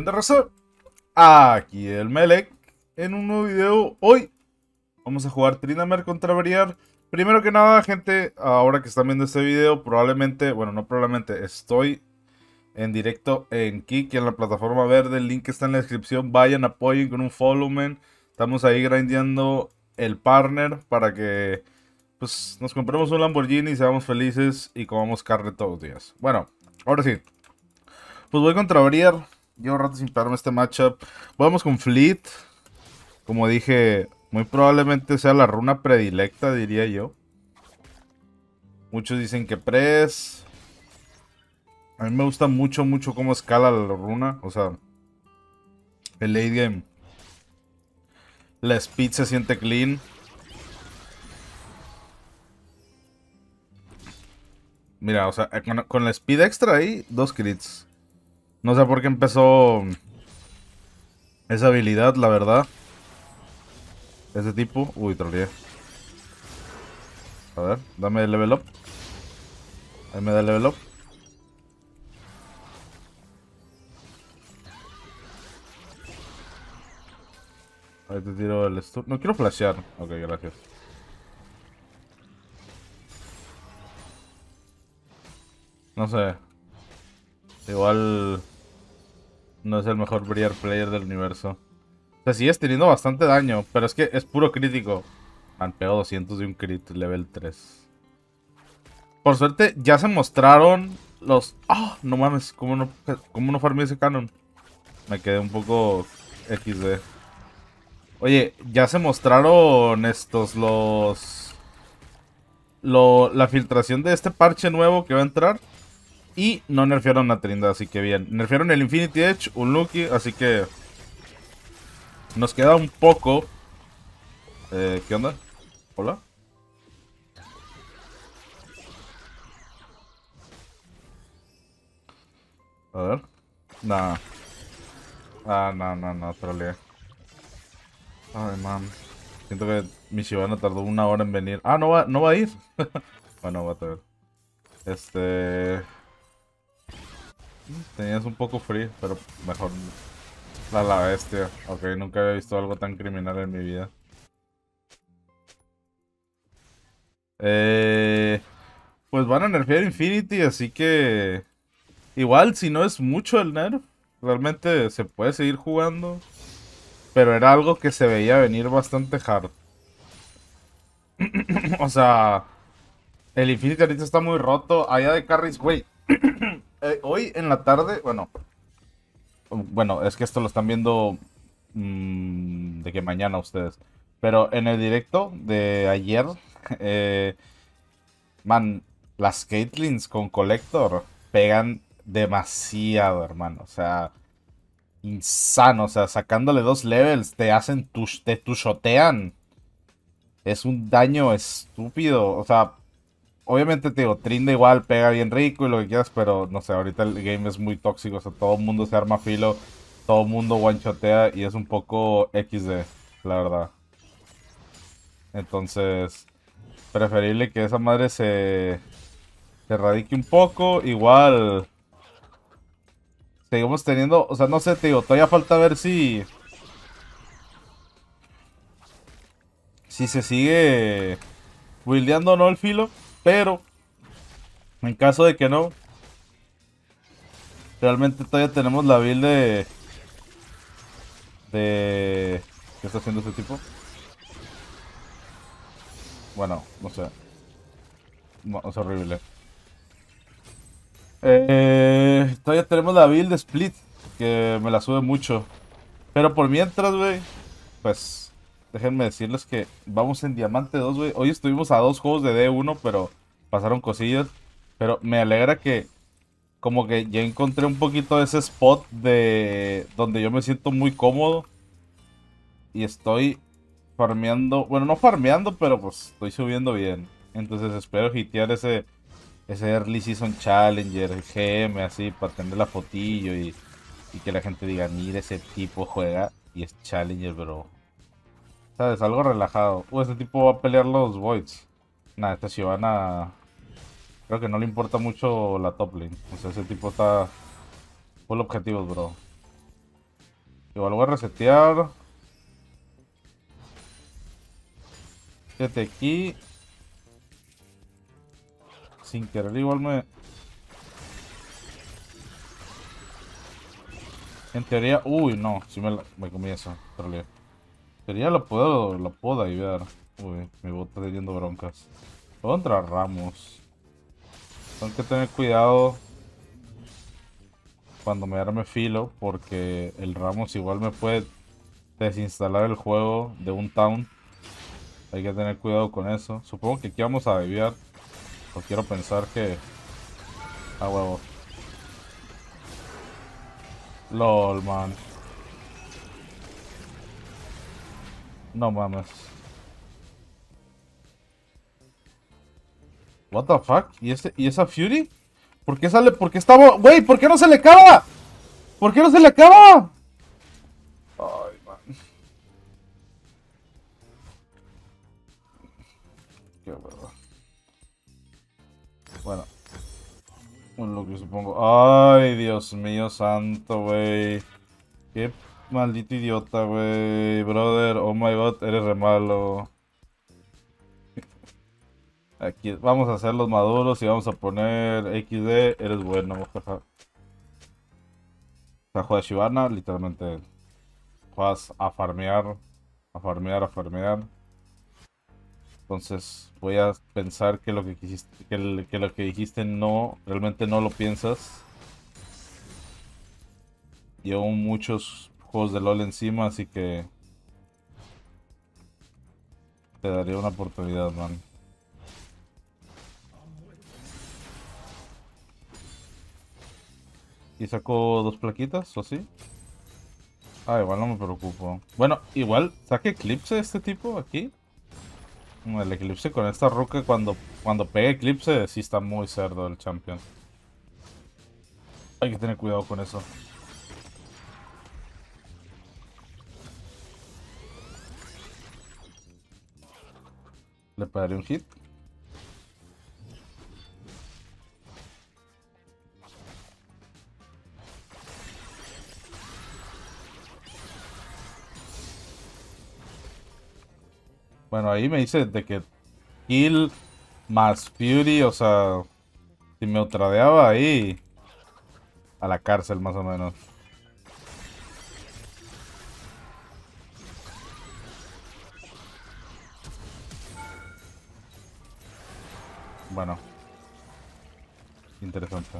¿Qué onda? Aquí el Melek en un nuevo video. Hoy vamos a jugar Trinamer contra Variar. Primero que nada, gente, ahora que están viendo este video, probablemente, bueno, no probablemente, estoy en directo en Kik, en la plataforma verde. El link está en la descripción. Vayan, apoyen con un follow, man. Estamos ahí grindeando el partner para que pues nos compremos un Lamborghini, seamos felices y comamos carne todos los días. Bueno, ahora sí. Pues voy contra Briar. Llevo rato sin pararme este matchup. Vamos con Fleet. Como dije, muy probablemente sea la runa predilecta, diría yo. Muchos dicen que Press. A mí me gusta mucho, mucho cómo escala la runa. O sea, el late game. La speed se siente clean. Mira, o sea, con, con la speed extra ahí, dos crits. No sé por qué empezó esa habilidad, la verdad. Ese tipo. Uy, troleé. A ver, dame el level up. Ahí me da el level up. Ahí te tiro el stun. No quiero flashear. Ok, gracias. No sé. Igual no es el mejor Briar player del universo. O sea, sigues teniendo bastante daño, pero es que es puro crítico. Han pegado 200 de un crit level 3. Por suerte, ya se mostraron los... ¡Ah! no mames, ¿cómo no, cómo no farmé ese canon? Me quedé un poco XD. Oye, ya se mostraron estos, los... Lo, la filtración de este parche nuevo que va a entrar. Y no nerfearon a Trinda, así que bien. Nerfearon el Infinity Edge, un Lucky, así que... Nos queda un poco... Eh, ¿Qué onda? ¿Hola? A ver. Nah. Ah, no, no, no, troleé. Ay, man. Siento que mi Shibana tardó una hora en venir. Ah, no va, no va a ir. bueno, va a tener. Este... Tenías un poco free, pero mejor la la bestia. Ok, nunca había visto algo tan criminal en mi vida. Eh, pues van a nerfear Infinity, así que... Igual, si no es mucho el nerf, realmente se puede seguir jugando. Pero era algo que se veía venir bastante hard. o sea, el Infinity ahorita está muy roto. Allá de carries, güey. Eh, hoy en la tarde, bueno, bueno, es que esto lo están viendo mmm, de que mañana ustedes. Pero en el directo de ayer, eh, man, las Caitlins con Collector pegan demasiado, hermano. O sea, insano. O sea, sacándole dos levels, te hacen, tush, te tushotean. Es un daño estúpido. O sea, obviamente te digo, Trinda igual pega bien rico y lo que quieras, pero no sé, ahorita el game es muy tóxico, o sea, todo el mundo se arma filo, todo el mundo one-shotea y es un poco XD, la verdad. Entonces, preferible que esa madre se, se radique un poco, igual... Seguimos teniendo, o sea, no sé, te digo, todavía falta ver si... Si se sigue wildeando o no el filo. Pero, en caso de que no, realmente todavía tenemos la build de... de... ¿Qué está haciendo ese tipo? Bueno, no sé. No, es horrible. Eh, todavía tenemos la build de Split, que me la sube mucho. Pero por mientras, güey, pues déjenme decirles que vamos en Diamante 2, güey. Hoy estuvimos a dos juegos de D1, pero pasaron cosillas. Pero me alegra que como que ya encontré un poquito ese spot de donde yo me siento muy cómodo. Y estoy farmeando, bueno, no farmeando, pero pues estoy subiendo bien. Entonces espero hitear ese, ese Early Season Challenger, el GM, así, para tener la fotillo y, y que la gente diga, mire, ese tipo juega y es Challenger, bro. ¿Sabes? Algo relajado. Uh, este tipo va a pelear los Voids. Nah, esta Shivana... Creo que no le importa mucho la top lane. O sea, ese tipo está... Full objetivos, bro. Igual voy a resetear. Fíjate aquí. Sin querer igual me... En teoría... Uy, no. Si me, me comí eso. Teoría lo puedo, lo puedo ayudar. Uy, mi bot está teniendo broncas. Entrar Ramos. Tengo que tener cuidado cuando me arme filo porque el Ramos igual me puede desinstalar el juego de un town. Hay que tener cuidado con eso. Supongo que aquí vamos a desviar. O quiero pensar que... A huevo. LOL, man. No mames. What the fuck? ¿Y, ese, ¿Y esa Fury? ¿Por qué sale? ¿Por qué estaba? Güey, ¿por qué no se le acaba? ¿Por qué no se le acaba? Ay, man. Qué verdad. Bueno. Lo que supongo. Ay, Dios mío santo, güey. Qué maldito idiota, güey. Brother, oh my god, eres re malo. Aquí vamos a hacer los maduros y vamos a poner XD, eres bueno, jaja. O sea, juega Shivana, literalmente juegas a farmear, a farmear, a farmear. Entonces voy a pensar que lo que quisiste, que, que lo que dijiste no, realmente no lo piensas. Llevo muchos juegos de LOL encima, así que te daría una oportunidad, man. Y saco dos plaquitas, ¿o sí? Ah, igual no me preocupo. Bueno, igual, saque Eclipse este tipo aquí. El Eclipse con esta roca cuando, cuando pegue Eclipse sí está muy cerdo el champion. Hay que tener cuidado con eso. Le pegaré un hit. Bueno, ahí me dice de que kill más Fury, o sea, si me ultradeaba ahí, a la cárcel más o menos. Bueno. Interesante.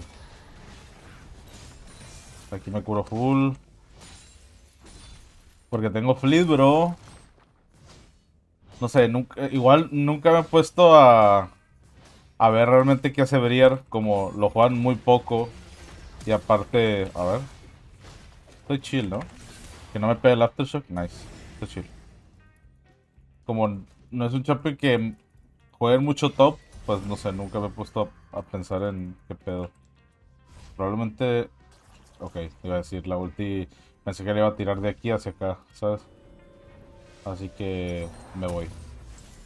Aquí me curo full. Porque tengo fleet, bro. No sé, nunca, igual nunca me he puesto a, a ver realmente qué hace Briar, como lo juegan muy poco. Y aparte, a ver. Estoy chill, ¿no? Que no me pegue el aftershock, nice. Estoy chill. Como no es un champion que juegue mucho top, pues no sé, nunca me he puesto a, pensar en qué pedo. Probablemente... Ok, iba a decir, la ulti pensé que le iba a tirar de aquí hacia acá, ¿sabes? Así que me voy.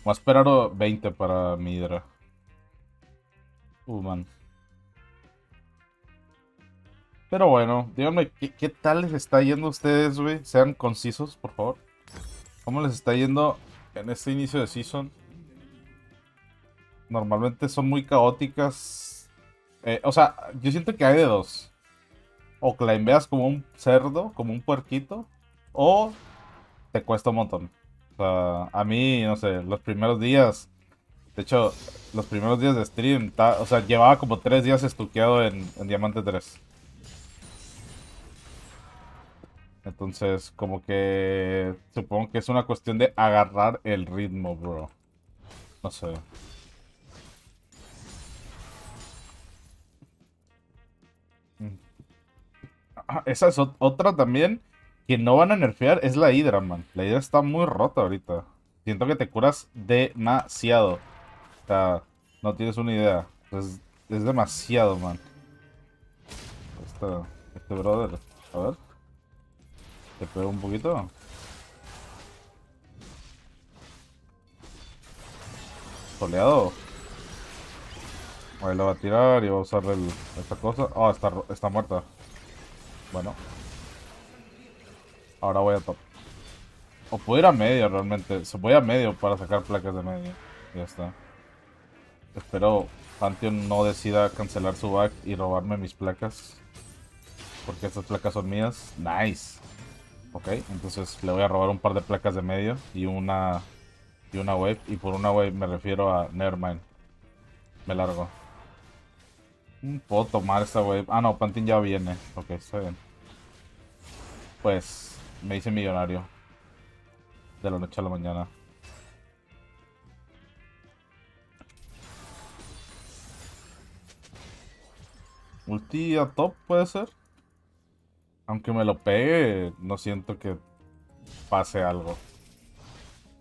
Voy a esperar 20 para mi hidra. Uh, man. Pero bueno, díganme, ¿qué, tal les está yendo a ustedes, güey? Sean concisos, por favor. ¿Cómo les está yendo en este inicio de season? Normalmente son muy caóticas. Eh, o sea, yo siento que hay de dos. O que la como un cerdo, como un puerquito. O te cuesta un montón. O sea, a mí, no sé, los primeros días, de hecho, los primeros días de stream, o sea, llevaba como tres días estuqueado en, Diamante 3. Entonces, como que supongo que es una cuestión de agarrar el ritmo, bro. No sé. Ah, esa es otra también que no van a nerfear es la Hydra, man. La Hydra está muy rota ahorita. Siento que te curas demasiado. O sea, no tienes una idea. Es, demasiado, man. Este, este brother. A ver. Te pego un poquito. Soleado. Ahí lo va a tirar y va a usar esta cosa. Ah, está, está muerta. Bueno. Ahora voy a top. O puedo ir a medio realmente. Se voy a medio para sacar placas de medio. Ya está. Espero Pantheon no decida cancelar su back y robarme mis placas. Porque estas placas son mías. Nice. Ok, entonces le voy a robar un par de placas de medio y una y una wave. Y por una wave me refiero a Nevermind. Me largo. Puedo tomar esta wave. Ah, no, Pantin ya viene. Ok, está bien. Pues me hice millonario. De la noche a la mañana. Ulti a top puede ser. Aunque me lo pegue, no siento que pase algo.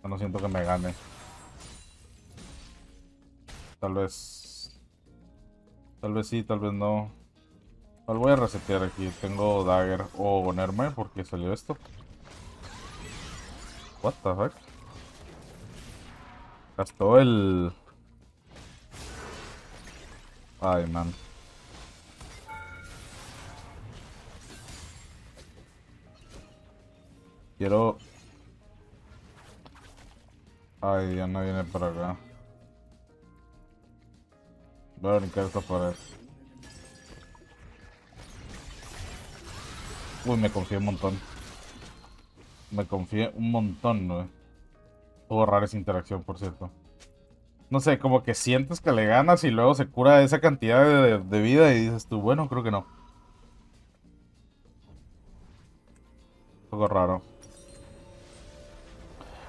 No siento que me gane. Tal vez... Tal vez sí, tal vez no. Voy a resetear aquí. Tengo Dagger o ponerme porque salió esto. What the fuck? Gastó el... Ay, man. Quiero... Ay, ya no viene para acá. Voy a brincar esta pared. Uy, me confié un montón. Me confié un montón, güey. Tuvo rara esa interacción, por cierto. No sé, como que sientes que le ganas y luego se cura esa cantidad de, de vida y dices tú, bueno, creo que no. Un poco raro.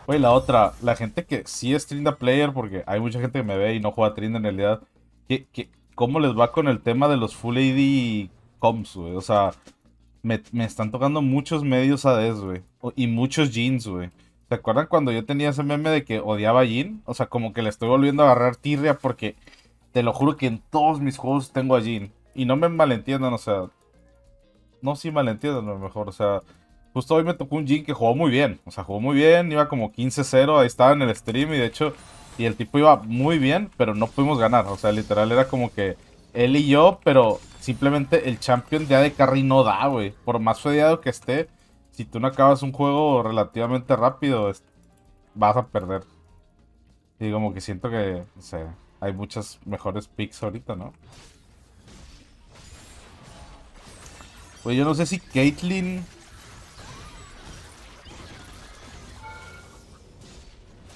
Oye, la otra, la gente que sí es Trinda Player, porque hay mucha gente que me ve y no juega Trinda en realidad. ¿qué, qué, cómo les va con el tema de los Full AD comps, güey? O sea, me, están tocando muchos medios ADs, güey. Y muchos jeans, güey. ¿Se acuerdan cuando yo tenía ese meme de que odiaba a Jin? O sea, como que le estoy volviendo a agarrar tirria porque te lo juro que en todos mis juegos tengo a Jin. Y no me malentiendan, o sea. No, sí malentiendan, a lo mejor, o sea. Justo hoy me tocó un Jin que jugó muy bien. O sea, jugó muy bien, iba como 15-0, ahí estaba en el stream y de hecho... Y el tipo iba muy bien, pero no pudimos ganar. O sea, literal era como que él y yo, pero simplemente el champion de AD Carry no da, güey. Por más fedeado que esté, si tú no acabas un juego relativamente rápido, vas a perder. Y como que siento que, no sé, hay muchas mejores picks ahorita, ¿no? Pues yo no sé si Caitlyn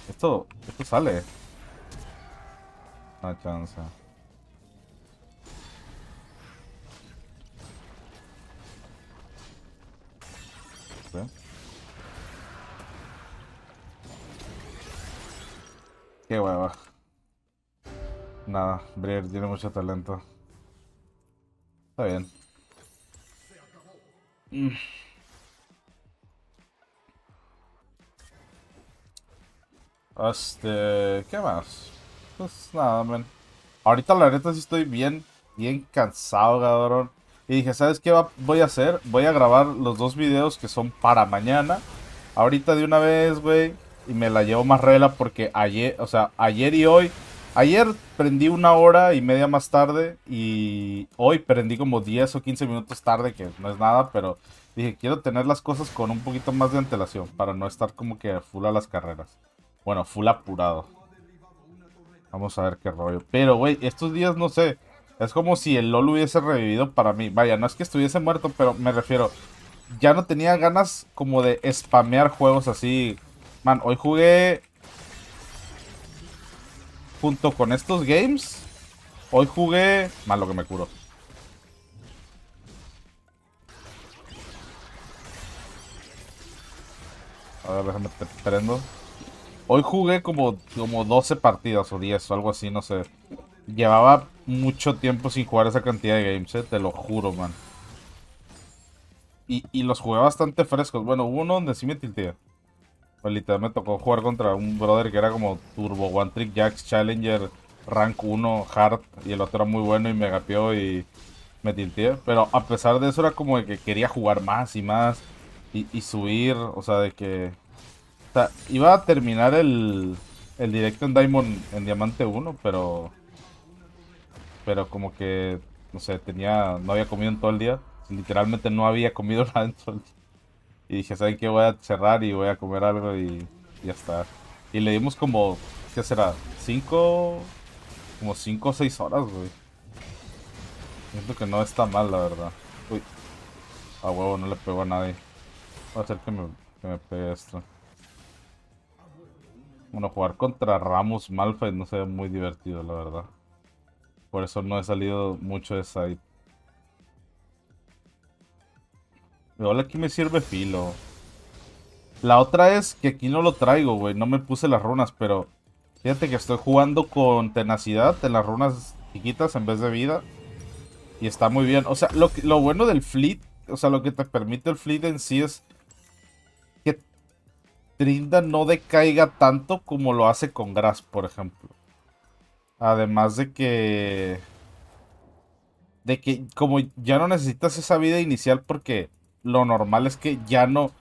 Esto, esto sale. Una chance. Qué hueva. Nada, Brier tiene mucho talento. Está bien. Mm. Este, ¿qué más? Pues nada, man. Ahorita la neta sí estoy bien, bien cansado, cabrón. Y dije, ¿sabes qué voy a hacer? Voy a grabar los dos videos que son para mañana. Ahorita de una vez, güey. Y me la llevo más rela porque ayer, o sea, ayer y hoy. Ayer prendí una hora y media más tarde. Y hoy prendí como 10 o 15 minutos tarde, que no es nada, pero dije, quiero tener las cosas con un poquito más de antelación. Para no estar como que full a las carreras. Bueno, full apurado. Vamos a ver qué rollo. Pero, güey, estos días no sé. Es como si el LOL hubiese revivido para mí. Vaya, no es que estuviese muerto, pero me refiero. Ya no tenía ganas como de spamear juegos así. Hoy jugué. Junto con estos games. Hoy jugué. Malo que me curo. A ver, déjame te prendo. Hoy jugué como, como 12 partidas o 10 o algo así, no sé. Llevaba mucho tiempo sin jugar esa cantidad de games, eh, te lo juro, man. Y, y, los jugué bastante frescos. Bueno, hubo uno donde sí me tilteé. Pues literalmente me tocó jugar contra un brother que era como Turbo One Trick Jacks Challenger Rank 1 Hard. Y el otro era muy bueno y me gapeó y me tilteé. Pero a pesar de eso era como que quería jugar más y más. Y, subir, o sea, de que iba a terminar el, el directo en Diamond en Diamante 1, pero. Pero como que. No sé, tenía. No había comido en todo el día. Literalmente no había comido nada en todo el día. Y dije, ¿saben qué? Voy a cerrar y voy a comer algo y ya está. Y le dimos como, ¿qué será? ¿Cinco? Como cinco o seis horas, güey. Siento que no está mal, la verdad. Uy. A huevo, no le pegó a nadie. Voy a hacer que me, me pegue esto. Bueno, jugar contra Ramos Malphite no se ve muy divertido, la verdad. Por eso no he salido mucho de side. Igual aquí me sirve filo. La otra es que aquí no lo traigo, güey. No me puse las runas, pero... Fíjate que estoy jugando con tenacidad en las runas chiquitas en vez de vida. Y está muy bien. O sea, lo, lo bueno del fleet, o sea, lo que te permite el fleet en sí es que Trinda no decaiga tanto como lo hace con Grass, por ejemplo. Además de que... De que como ya no necesitas esa vida inicial porque lo normal es que ya no...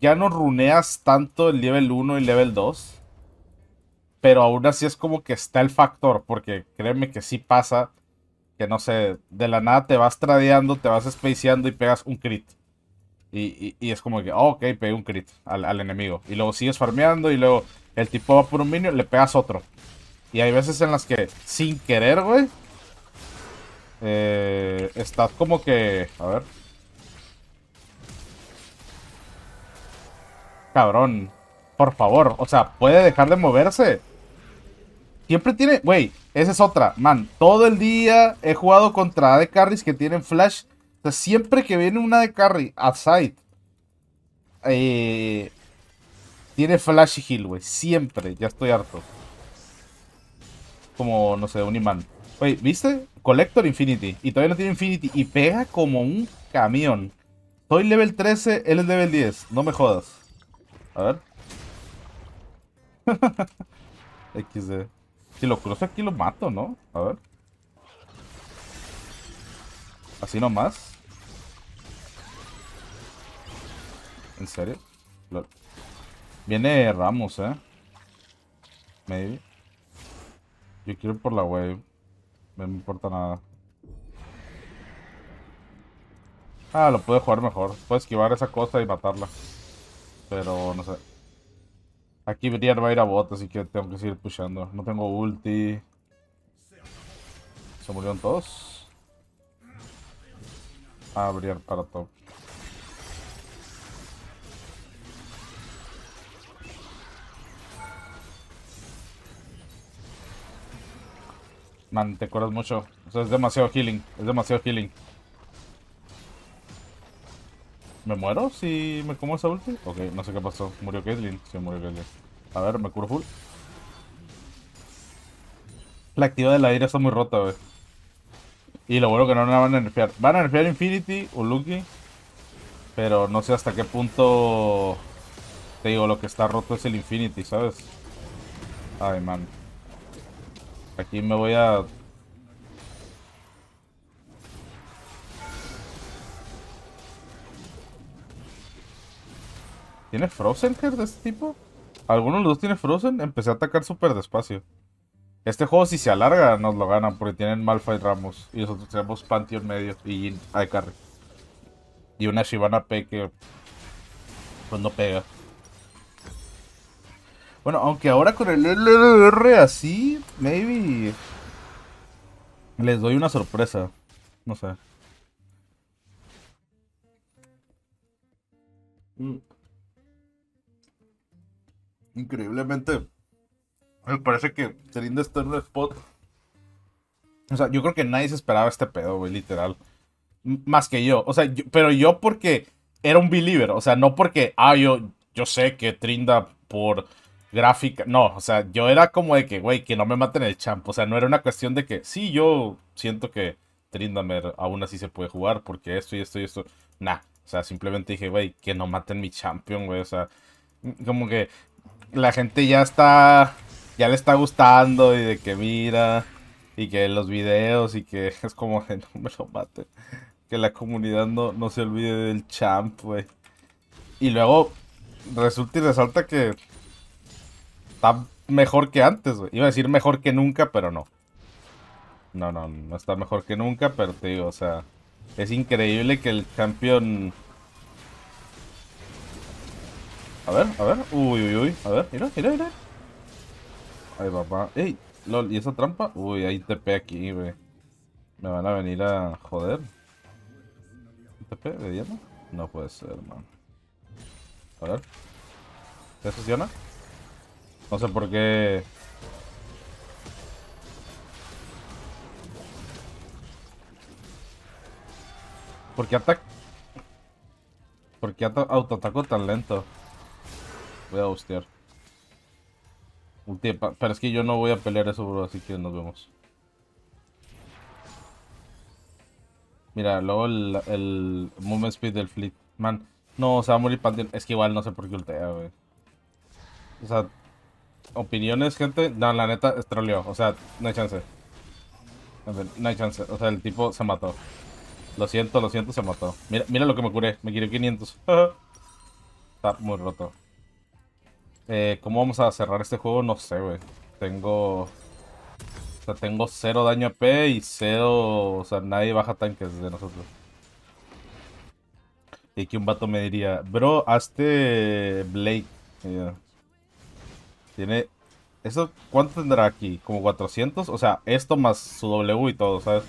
Ya no runeas tanto el level 1 y level 2. Pero aún así es como que está el factor. Porque créeme que sí pasa. Que no sé, de la nada te vas tradeando, te vas spaceando y pegas un crit. Y, es como que, oh, ok, pegué un crit al, al, enemigo. Y luego sigues farmeando y luego el tipo va por un minion, le pegas otro. Y hay veces en las que, sin querer, güey, eh, estás como que... A ver. Cabrón. Por favor. O sea, ¿puede dejar de moverse? Siempre tiene... Güey, esa es otra. Man, todo el día he jugado contra AD Carries que tienen flash. O sea, siempre que viene una AD Carry a side... Eh, tiene flash y heal, güey. Siempre. Ya estoy harto como, no sé, un imán. Oye, ¿viste? Collector Infinity. Y todavía no tiene Infinity. Y pega como un camión. Soy level 13, él es level 10. No me jodas. A ver. XD. Si lo cruzo aquí lo mato, ¿no? A ver. Así nomás. ¿En serio? Viene Ramos, ¿eh? Maybe. Yo quiero ir por la wave. No me importa nada. Ah, lo puede jugar mejor. Puede esquivar esa cosa y matarla. Pero no sé. Aquí Briar va a ir a bot, así que tengo que seguir pushando. No tengo ulti. ¿Se murieron todos? Ah, Briar para top. Man, te acuerdas mucho. O sea, es demasiado healing. Es demasiado healing. ¿Me muero si me como esa ulti? Ok, no sé qué pasó. ¿Murió Caitlyn? Sí, murió Caitlyn. A ver, me curo full. La actividad del aire está muy rota, wey. Y lo bueno que no la van a nerfear. Van a nerfear Infinity o Lucky. Pero no sé hasta qué punto... Te digo, lo que está roto es el Infinity, ¿sabes? Ay, man. Aquí me voy a... ¿Tiene Frozen Hair de este tipo? ¿Alguno de los dos tiene Frozen? Empecé a atacar súper despacio. Este juego si se alarga nos lo ganan porque tienen Malphite Ramos. Y nosotros tenemos Pantheon medio y Jin carry. Y una Shivana P que... Pues no pega. Bueno, aunque ahora con el LR así, maybe les doy una sorpresa. No sé. Mm. Increíblemente, me parece que Celinda está en un spot. O sea, yo creo que nadie se esperaba este pedo, güey, literal. más que yo. O sea, pero yo porque era un believer. O sea, no porque, ah, yo, yo sé que Trinda por gráfica. No, o sea, yo era como de que, güey, que no me maten el champ. O sea, no era una cuestión de que, sí, yo siento que Trindamer aún así se puede jugar porque esto y esto y esto. Nah, o sea, simplemente dije, güey, que no maten mi champion, güey. O sea, como que la gente ya está, ya le está gustando y de que mira y que los videos y que es como que no me lo maten. Que la comunidad no, no se olvide del champ, güey. Y luego resulta y resalta que está mejor que antes, güey. Iba a decir mejor que nunca, pero no. No, no, no está mejor que nunca, pero te digo, o sea, es increíble que el campeón A ver, a ver. Uy, uy, uy. A ver, mira, mira, mira. Ay, papá. Ey, lol, ¿y esa trampa? Uy, hay TP aquí, güey. Me van a venir a joder. ¿TP de Diana? No puede ser, man. A ver. ¿Se funciona? No sé por qué... ¿Por qué ataca? ¿Por qué autoataco tan lento? Voy a bustear. Pero es que yo no voy a pelear eso, bro, así que nos vemos. Mira, luego el, el movement speed del fleet. Man, no, se va a morir. Es que igual no sé por qué ultea, güey. O sea, opiniones, gente. No, la neta, estroleó. O sea, no hay chance. No hay chance. O sea, el tipo se mató. Lo siento, lo siento, se mató. Mira, mira lo que me curé. Me quiero 500. Está muy roto. Eh, ¿Cómo vamos a cerrar este juego? No sé, güey. Tengo... O sea, tengo cero daño AP y cero... O sea, nadie baja tanques de nosotros. Y que un vato me diría, bro, hazte Blake. Tiene... ¿Eso cuánto tendrá aquí? ¿Como 400? O sea, esto más su W y todo, ¿sabes?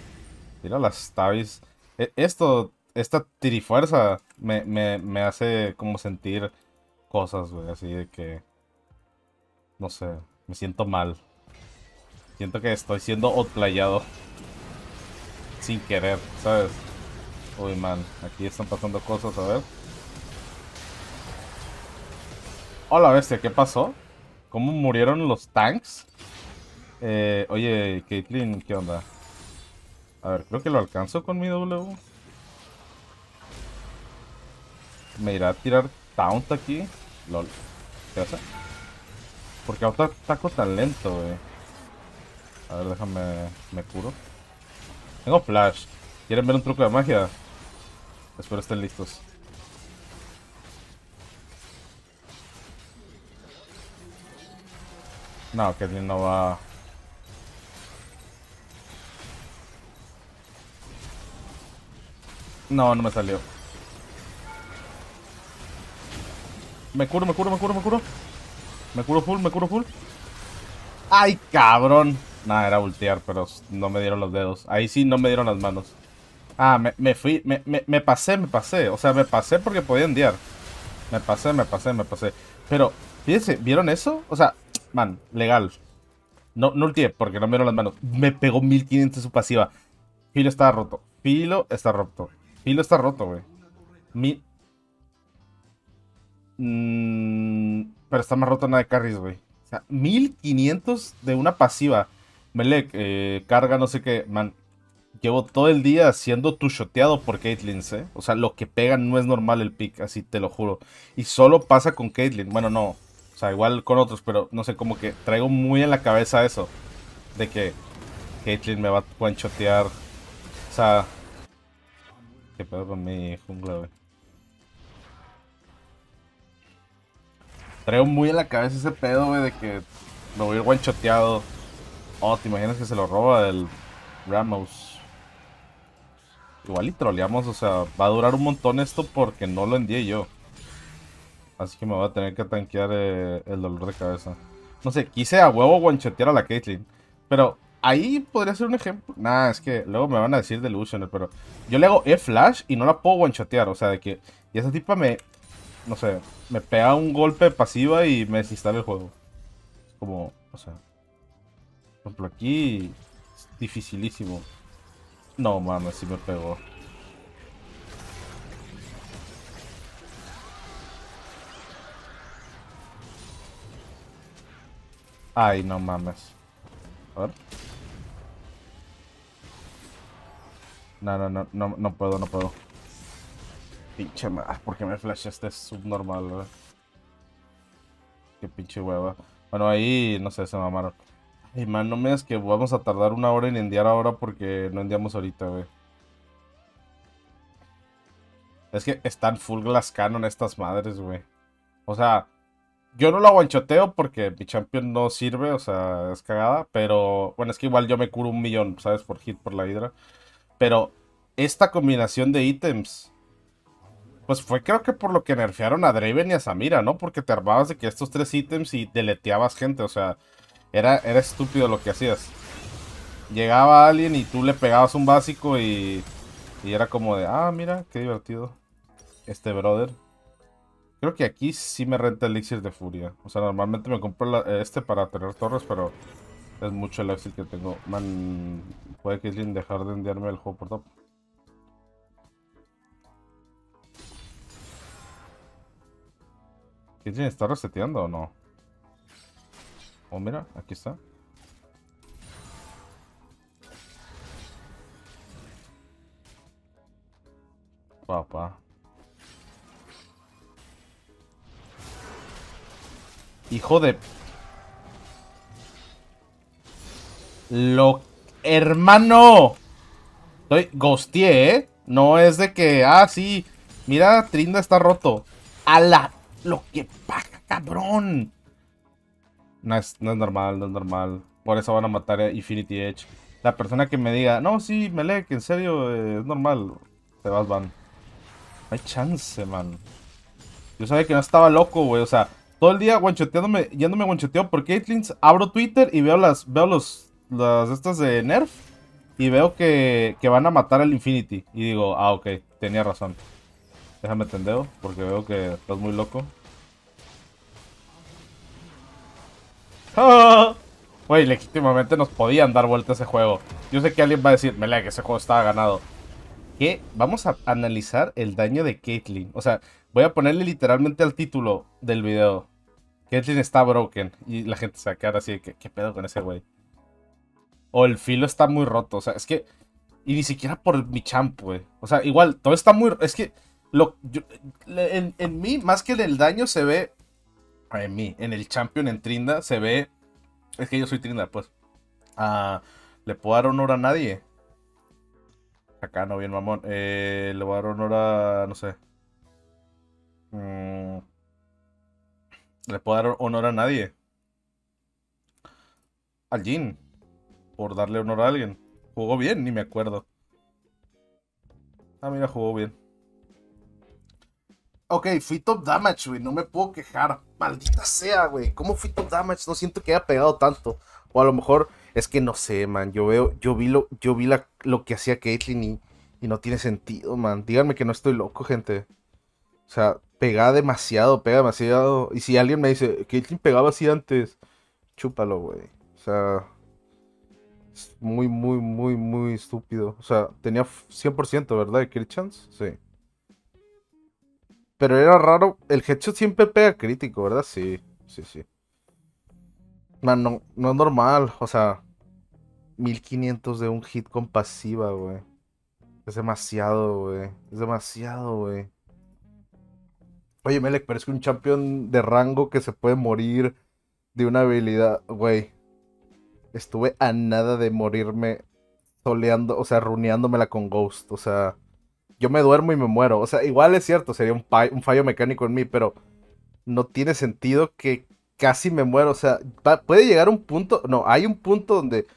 Mira las tabis. E, esto, esta tirifuerza me, me, me hace como sentir cosas, güey, así de que... No sé, me siento mal. Siento que estoy siendo outplayado. Sin querer, ¿sabes? Uy, man, aquí están pasando cosas, a ver. Hola, bestia, ¿qué pasó? ¿Cómo murieron los tanks? Eh, oye, Caitlyn, ¿qué onda? A ver, creo que lo alcanzo con mi W. Me irá a tirar taunt aquí. LOL. ¿Qué hace? Porque ahora ataco tan lento, güey. A ver, déjame... Me curo. Tengo flash. ¿Quieren ver un truco de magia? Espero estén listos. No, que no va... No, no me salió. Me curo, me curo, me curo, me curo. Me curo full, me curo full. ¡Ay, cabrón! Nada, era ultear, pero no me dieron los dedos. Ahí sí no me dieron las manos. Ah, me, fui, me, me, pasé, me pasé. O sea, me pasé porque podía endiar. Me pasé, me pasé, me pasé. Pero, fíjense, ¿vieron eso? O sea, man, legal. No, no ultié porque no me dieron las manos. Me pegó 1500 su pasiva. Filo está roto. Filo está roto. Filo está roto, güey. Mi... Mm, pero está más roto nada de carries, güey. O sea, 1500 de una pasiva. Melek, eh, carga, no sé qué. Man, llevo todo el día siendo tushoteado por Caitlyn, ¿eh? O sea, lo que pega no es normal el pick, así te lo juro. Y solo pasa con Caitlyn. Bueno, no. O sea, igual con otros, pero no sé, como que traigo muy en la cabeza eso. De que Caitlyn me va a guanchotear. O sea... ¿Qué pedo con mi jungla, güey? Traigo muy en la cabeza ese pedo, güey, de que me voy a ir guanchoteado. Oh, ¿te imaginas que se lo roba el Ramos? Igual y troleamos, o sea, va a durar un montón esto porque no lo endié yo. Así que me voy a tener que tanquear eh, el dolor de cabeza. No sé, quise a huevo guanchotear a la Caitlyn. Pero ahí podría ser un ejemplo. Nah, es que luego me van a decir Delusioner, pero yo le hago E-Flash y no la puedo guanchotear. O sea, de que... Y esa tipa me no sé, me pega un golpe pasiva y me desinstala el juego. Es como, o sea, por ejemplo, aquí es dificilísimo. No mames, si me pegó. Ay, no mames. A ver. No, no, no, no, no puedo, no puedo. Pinche más, porque me este subnormal, ¿verdad? Qué pinche hueva. Bueno, ahí, no sé, se mamaron. Ay, man, no me que vamos a tardar una hora en endiar ahora porque no endiamos ahorita, güey. Es que están full glass cannon estas madres, güey. O sea, yo no lo aguanchoteo porque mi champion no sirve, o sea, es cagada. Pero, bueno, es que igual yo me curo un millón, ¿sabes? Por hit por la hidra. Pero esta combinación de ítems Pues fue creo que por lo que nerfearon a Draven y a Samira, ¿no? Porque te armabas de que estos tres ítems y deleteabas gente, o sea, era, era estúpido lo que hacías. Llegaba alguien y tú le pegabas un básico y, y era como de, ah, mira, qué divertido. Este brother. Creo que aquí sí me renta el elixir de furia. O sea, normalmente me compro este para tener torres, pero es mucho el elixir que tengo. Man, puede que dejar de enviarme el juego por top. ¿Quién está reseteando o no? Oh, mira, aquí está. Papá. Hijo de... Lo... Hermano. Estoy ghostié, ¿eh? No es de que... Ah, sí. Mira, Trinda está roto. A la... Lo que paga, cabrón. No es, no es normal, no es normal. Por eso van a matar a Infinity Edge. La persona que me diga, no, sí, Melek, en serio, eh, es normal. Te vas, van. No hay chance, man. Yo sabía que no estaba loco, güey. O sea, todo el día guanchoteándome, yéndome guanchoteo por Caitlyn's, abro Twitter y veo las, veo los, las estas de Nerf y veo que, que van a matar al Infinity. Y digo, ah, ok, tenía razón. Déjame tendeo, porque veo que estás muy loco. ¡Ah! Güey, legítimamente nos podían dar vuelta ese juego. Yo sé que alguien va a decir, mele, que ese juego estaba ganado. ¿Qué? Vamos a analizar el daño de Caitlyn. O sea, voy a ponerle literalmente al título del video. Caitlyn está broken. Y la gente se va a quedar así de que, ¿qué pedo con ese güey? O el filo está muy roto. O sea, es que. Y ni siquiera por mi champ, güey. O sea, igual, todo está muy. Es que. Lo, en, en, mí, más que en el daño, se ve. En mí, en el champion, en Trinda, se ve. Es que yo soy Trinda, pues. Ah, le puedo dar honor a nadie. Acá no, bien mamón. Eh, le voy a dar honor a. No sé. Mm, le puedo dar honor a nadie. Al Jin. Por darle honor a alguien. Jugó bien, ni me acuerdo. Ah, mira, jugó bien. Ok, fui top damage, güey. No me puedo quejar. Maldita sea, güey. ¿Cómo fui top damage? No siento que haya pegado tanto. O a lo mejor es que no sé, man. Yo veo, yo vi lo, yo vi lo que hacía Caitlyn y, y no tiene sentido, man. Díganme que no estoy loco, gente. O sea, pega demasiado, pega demasiado. Y si alguien me dice, Caitlyn pegaba así antes, chúpalo, güey. O sea, es muy, muy, muy, muy estúpido. O sea, tenía 100%, ¿verdad? De chance, sí. Pero era raro, el headshot siempre pega crítico, ¿verdad? Sí, sí, sí. No, no, no es normal, o sea, 1500 de un hit con pasiva, güey. Es demasiado, güey. Es demasiado, güey. Oye, Melek, pero es que un champion de rango que se puede morir de una habilidad, güey. Estuve a nada de morirme soleando, o sea, runeándomela con Ghost. O sea, yo me duermo y me muero. O sea, igual es cierto, sería un, fallo mecánico en mí, pero no tiene sentido que casi me muero. O sea, puede llegar un punto, no, hay un punto donde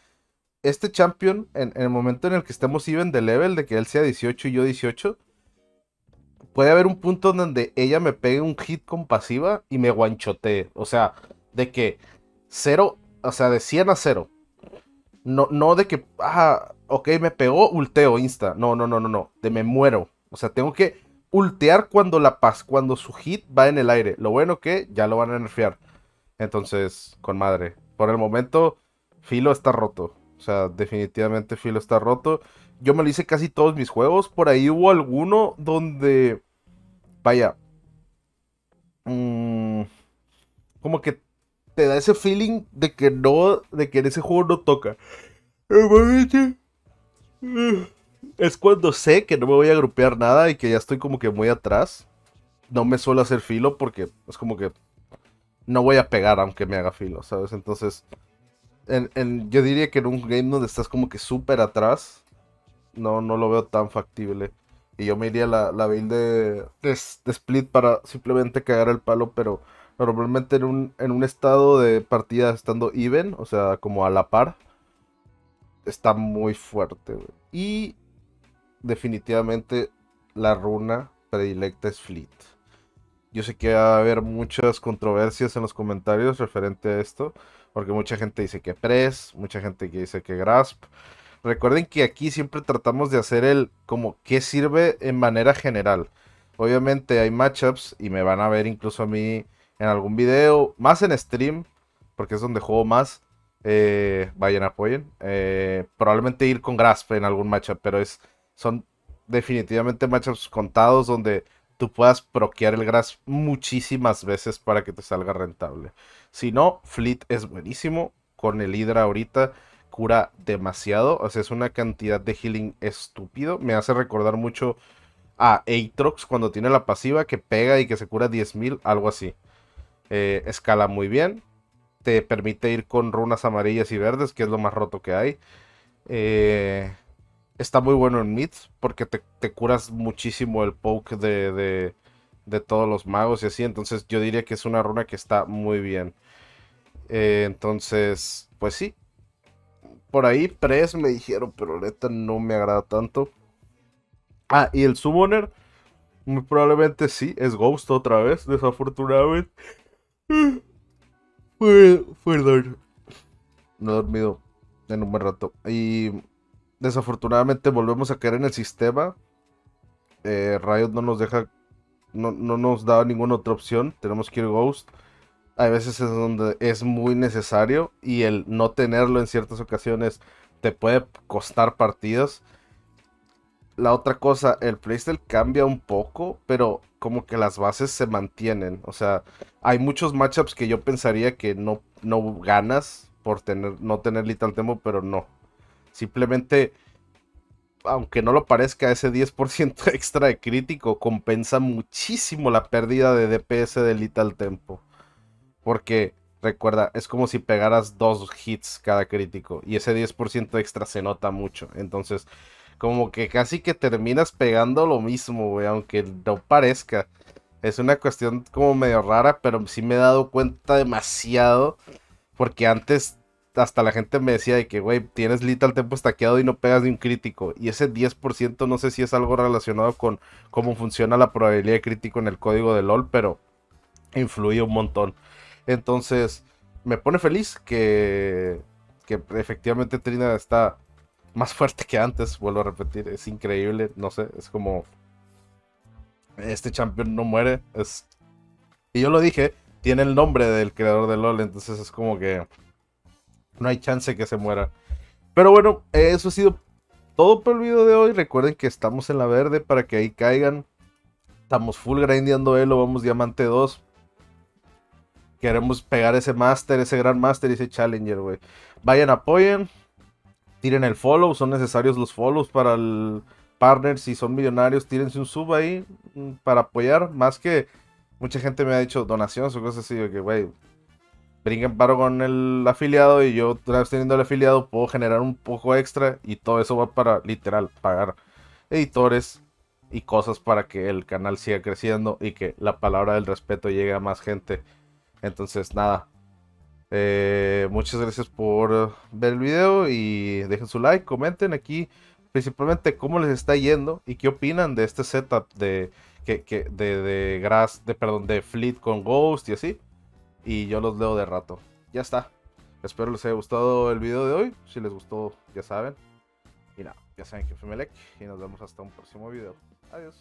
este champion, en, el momento en el que estemos even de level, de que él sea 18 y yo 18, puede haber un punto donde ella me pegue un hit con pasiva y me guanchotee. O sea, de que cero, o sea, de 100 a 0. No, no de que, ah, ok, me pegó, ulteo, insta. No, no, no, no, no. De me muero. O sea, tengo que ultear cuando la paz, cuando su hit va en el aire. Lo bueno que ya lo van a nerfear. Entonces, con madre. Por el momento, Filo está roto. O sea, definitivamente Filo está roto. Yo me lo hice casi todos mis juegos. Por ahí hubo alguno donde vaya, mm, como que te da ese feeling de que no, de que en ese juego no toca. Es cuando sé que no me voy a grupear nada y que ya estoy como que muy atrás. No me suelo hacer filo porque es como que no voy a pegar aunque me haga filo, ¿sabes? Entonces, yo diría que en un game donde estás como que súper atrás, no, no lo veo tan factible. Y yo me iría la, la build de, split para simplemente cagar el palo, pero normalmente en un, en un estado de partida estando even, o sea, como a la par, está muy fuerte, Y definitivamente la runa predilecta es Fleet. Yo sé que va a haber muchas controversias en los comentarios referente a esto, porque mucha gente dice que Press, mucha gente que dice que Grasp. Recuerden que aquí siempre tratamos de hacer el como qué sirve en manera general. Obviamente hay matchups y me van a ver incluso a mí en algún video, más en stream, porque es donde juego más. Eh, vayan, apoyen. Eh, probablemente ir con Grasp en algún matchup, pero es, son definitivamente matchups contados donde tú puedas proquear el Grasp muchísimas veces para que te salga rentable. Si no, Fleet es buenísimo. Con el Hydra ahorita cura demasiado. O sea, es una cantidad de healing estúpido. Me hace recordar mucho a Aatrox cuando tiene la pasiva que pega y que se cura 10.000, algo así. Eh, escala muy bien. Te permite ir con runas amarillas y verdes, que es lo más roto que hay. Eh, está muy bueno en mids porque te, curas muchísimo el poke de, de, todos los magos y así. Entonces yo diría que es una runa que está muy bien. Eh, entonces, pues sí. Por ahí Press me dijeron, pero neta no me agrada tanto. Ah, y el Summoner, muy probablemente sí, es Ghost otra vez, desafortunadamente. Fue No he dormido en un buen rato. Y desafortunadamente volvemos a caer en el sistema. Eh, Riot no nos deja, no, no nos da ninguna otra opción. Tenemos que ir Ghost. Hay veces es donde es muy necesario y el no tenerlo en ciertas ocasiones te puede costar partidas. La otra cosa, el playstyle cambia un poco, pero como que las bases se mantienen. O sea, hay muchos matchups que yo pensaría que no, no ganas por tener, no tener Lethal Tempo, pero no. Simplemente, aunque no lo parezca, ese 10% extra de crítico compensa muchísimo la pérdida de DPS de Lethal Tempo. Porque, recuerda, es como si pegaras dos hits cada crítico. Y ese 10% extra se nota mucho. Entonces, como que casi que terminas pegando lo mismo, güey, aunque no parezca. Es una cuestión como medio rara, pero sí me he dado cuenta demasiado. Porque antes hasta la gente me decía de que, güey, tienes Lethal Tempo estaqueado y no pegas ni un crítico. Y ese 10% no sé si es algo relacionado con cómo funciona la probabilidad de crítico en el código de LOL, pero influye un montón. Entonces, me pone feliz que, que efectivamente Trina está más fuerte que antes, vuelvo a repetir. Es increíble, no sé, es como... Este champion no muere. Es... Y yo lo dije, tiene el nombre del creador de LOL, entonces es como que no hay chance que se muera. Pero bueno, eso ha sido todo por el video de hoy. Recuerden que estamos en la verde para que ahí caigan. Estamos full grindeando elo, vamos diamante 2. Queremos pegar ese master, ese gran master ese challenger, güey. Vayan, apoyen. Tiren el follow, son necesarios los follows para el partner. Si son millonarios, tírense un sub ahí mm, para apoyar. Más que mucha gente me ha dicho donaciones o cosas así, que, güey, brinquen paro con el afiliado y yo, una vez teniendo el afiliado, puedo generar un poco extra y todo eso va para literal pagar editores y cosas para que el canal siga creciendo y que la palabra del respeto llegue a más gente. Entonces, nada. Eh, muchas gracias por ver el video y dejen su like, comenten aquí principalmente cómo les está yendo y qué opinan de este setup de que, de, de Grass, de perdón, de Fleet con Ghost y así y yo los leo de rato. Ya está. Espero les haya gustado el video de hoy. Si les gustó, ya saben. Y nada, ya saben que fue Melek y nos vemos hasta un próximo video. Adiós.